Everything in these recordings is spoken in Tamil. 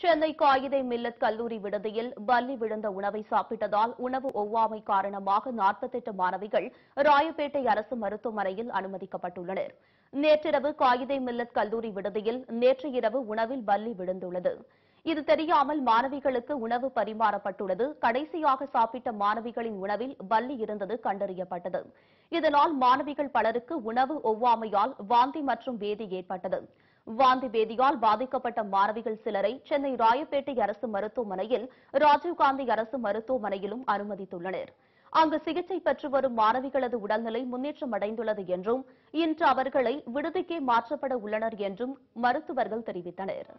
சென்னை காயிதே மில்லத் கல்லூரி விடுதியில் பல்லி விழுந்த உணவை சாப்பிட்டதால் உணவு ஒவ்வாமை காரணமாக 48 மாணவிகள் ராயப்பேட்டை அரசு மருத்துவமனையில் அனுமதிக்கப்பட்டுள்ளனர். நேற்றிரவு காயிதே மில்லத் கல்லூரி விடுதியில் நேற்று இரவு உணவில் பல்லி விழுந்துள்ளது. இது தெரியாமல் மாணவிகளுக்கு உணவு பரிமாறப்பட்டுள்ளது. கடைசியாக சாப்பிட்ட மாணவிகளின் உணவில் பல்லி இருந்தது கண்டறியப்பட்டது. இதனால் மாணவிகள் பலருக்கு உணவு ஒவ்வாமையால் வாந்தி மற்றும் வேதி ஏற்பட்டது. வாந்தி வேதியால் பாதிக்கப்பட்ட மாணவிகள் சிலரை சென்னை ராயப்பேட்டை அரசு மருத்துவமனையில் ராஜீவ்காந்தி அரசு மருத்துவமனையிலும் அனுமதித்துள்ளனர். அங்கு சிகிச்சை பெற்று வரும் மாணவிகளது உடல்நிலை முன்னேற்றம் அடைந்துள்ளது என்றும் இன்று அவர்களை விடுதிக்கே மாற்றப்பட உள்ளனர் என்றும் மருத்துவர்கள் தெரிவித்தனர்.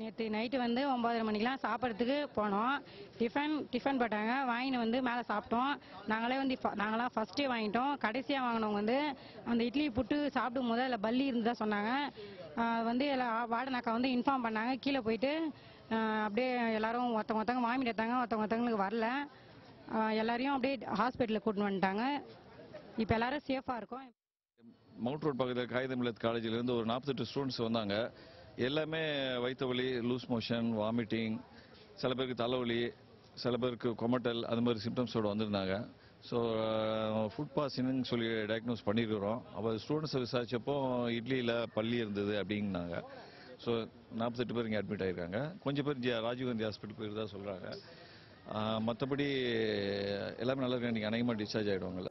நேற்று நைட்டு வந்து ஒம்பதரை மணிக்கெலாம் சாப்பிட்றதுக்கு போனோம். டிஃபன் டிஃபன் போட்டாங்க. வாங்கின்னு வந்து மேலே சாப்பிட்டோம். நாங்களே வந்து நாங்களாம் ஃபஸ்ட்டே வாங்கிட்டோம். கடைசியாக வாங்கினவங்க வந்து அந்த இட்லி புட்டு சாப்பிடும் போது அதில் பல்லி இருந்ததாக சொன்னாங்க. வந்து எல்லாம் வார்டன் அக்கா வந்து இன்ஃபார்ம் பண்ணாங்க. கீழே போயிட்டு அப்படியே எல்லாரும் ஒருத்தவங்க ஒருத்தவங்க வாமிட்டு எடுத்தாங்க. ஒருத்தவங்க ஒருத்தவங்களுக்கு வரல. எல்லாரையும் அப்படியே ஹாஸ்பிட்டலுக்கு கூட்டின்னு வந்துட்டாங்க. இப்போ எல்லாரும் சேஃபாக இருக்கும். மவுண்ட் ரோட் பக்கத்தில் காகிதம் இல்லத் காலேஜிலேருந்து ஒரு நாற்பத்தெட்டு ஸ்டூடெண்ட்ஸ் வந்தாங்க. எல்லாமே வயிற்று வலி லூஸ் மோஷன் வாமிட்டிங் சில பேருக்கு தலைவலி சில பேருக்கு கொமட்டல் அது மாதிரி சிம்டம்ஸோடு வந்திருந்தாங்க. ஸோ ஃபுட் பாய்சனிங் சொல்லி டயக்னோஸ் பண்ணியிருக்கிறோம் அப்போ ஸ்டூடெண்ட்ஸை விசாரிச்சப்போ இட்லியில் பள்ளி இருந்தது அப்படின்னாங்க. ஸோ நாற்பத்தெட்டு பேர் இங்கே அட்மிட் ஆகிருக்காங்க கொஞ்சம் பேர் ராஜீவ்காந்தி ஹாஸ்பிட்டல் போயிருந்தா சொல்கிறாங்க மற்றபடி எல்லாமே நல்லா இருக்காங்க. நீங்கள் அநேகமாக டிஸ்சார்ஜ் ஆகிடுவாங்கல்ல